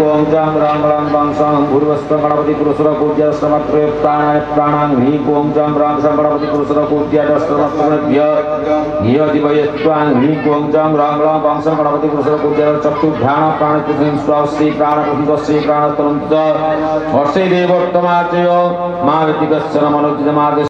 ओम जाम राम राम वांसां भूर्वस्व गणपति पुरुषर पूज्य समत्रे प्राणाय प्राणां ह्रीं ओम जाम राम सा गणपति पुरुषर पूज्य दस्तमत्रेभ्य ह्य दिवयत्वां ह्रीं ओम जाम राम राम वांसां गणपति पुरुषर पूज्य चक्षुभ्याण प्राणकृतिं स्वास्ति प्राणकृतिं प्राणतरं च हर्षे देवोत्तमाचय मा व्यतिगस्य मनोजितमार्ग